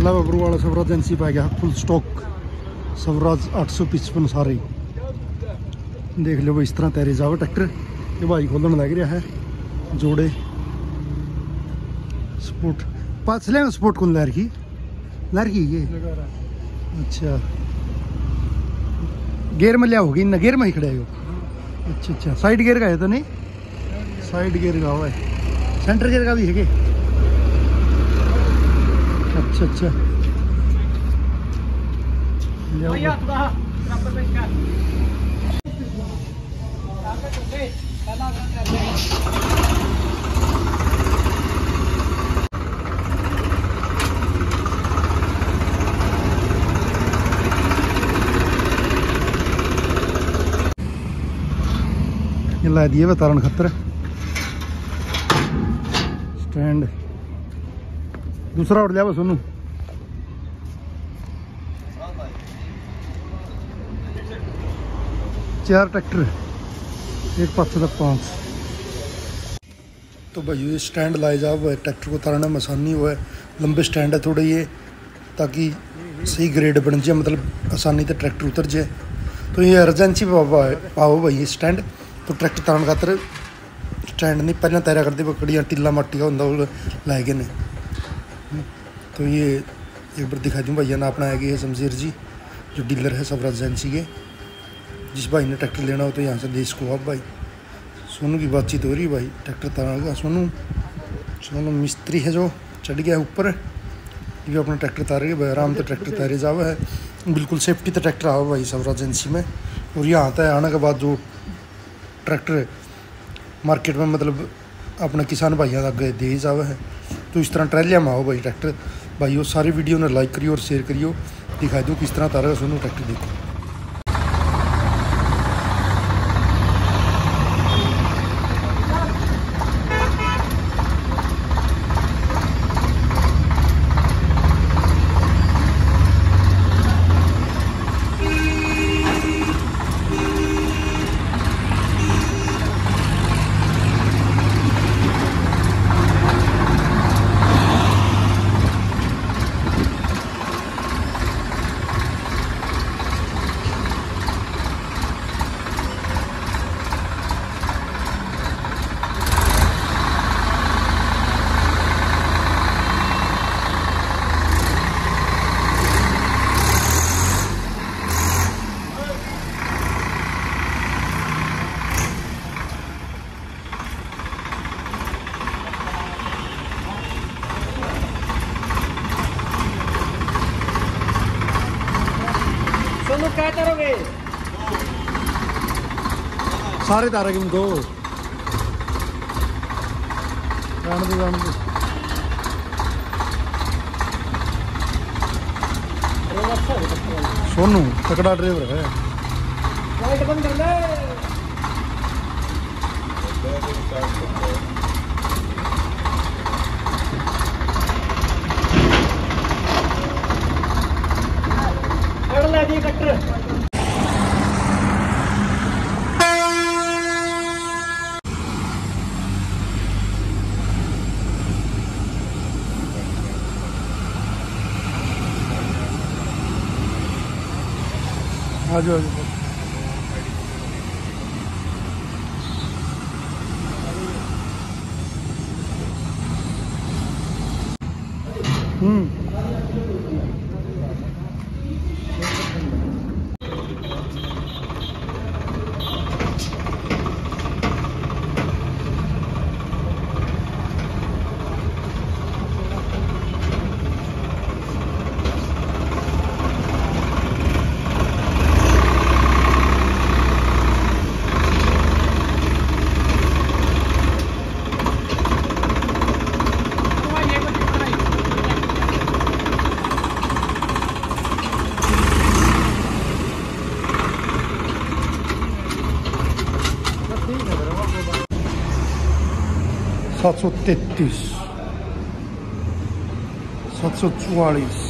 मतलब Lav Agarwal Swaraj N C पाया गया फुल स्टॉक स्वराज आठ सौ पिचपन सारे। देख लो भाई, इस तरह तैरे जाओ, ट्रैक्टर। ये भाई खोलन लग रहा है, जोड़े। स्पोर्ट पासले में स्पोर्ट कौन लहर की? लहर की ये? अच्छा। गेयर में लिया होगी, ना गेयर में ही खड़े हो। अच्छा अच्छा। साइड गेयर का है तो नहीं? साइड गेयर का सेंटर गेयर अच्छा अच्छा लियाओ। ये ला दिए बतारण खतर स्टैंड दूसरा उठ लिया सोनू। चार ट्रैक्टर एक पास तक पाँच। तो भाई स्टैंड लाए जा ट्रैक्टर को उतारने में आसानी है। लंबे स्टैंड है थोड़े ये, ताकि सही ग्रेड बन जाए मतलब आसानी से ट्रैक्टर उतर जाए। तो ये अर्जेंसी पाओ भाई स्टैंड तो ट्रैक्टर तारन खातर स्टैंड नहीं, पहले तैरा करते पकड़ियाँ टीला माटी का होंगे वो लै गए ने। तो ये एक बार दिखा दूँ भैया ना अपना है कि ये शमशेर जी, जो डीलर है स्वराज एजेंसी के, जिस भाई ने ट्रैक्टर लेना हो तो यहाँ से देश को आप भाई। सोनू की बातचीत हो रही है भाई ट्रैक्टर तारने का सोनू। सोनू मिस्त्री है जो, चढ़ गया है ऊपर। ये अपना ट्रैक्टर तारे भाई आराम से ट्रैक्टर तारे जावा है। बिल्कुल सेफ्टी तो ट्रैक्टर आओ भाई स्वराज एजेंसी में। और यहाँ आता है आने के बाद जो ट्रैक्टर मार्केट में मतलब अपने किसान भाइयों अगे दे जावे है। तो इस तरह ट्रैलिया में आओ भाई ट्रैक्टर भाई वो सारी वीडियो ने लाइक करियो और शेयर करियो दिखा दो किस तरह तारा सुनो ट्रैक्टर देखो क्या सारे तारे किम दो. दो जान दो सोनू तकड़ा ड्राइवर है. लाइट बंद कर ले जी कट्टर आ जाओ आ जाओ हम्म। საწო ტეტის საწო წუალის